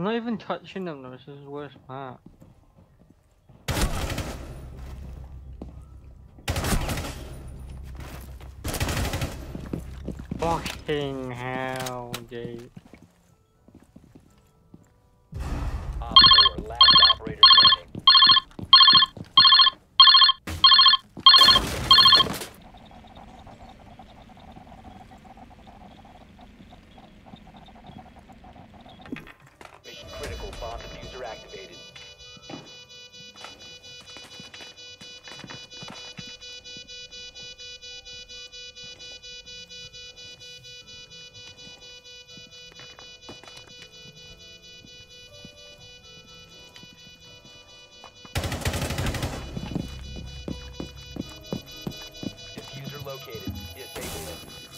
I'm not even touching them though, this is the worst part. Fucking hell, Jake. are activated. Located. Disable it.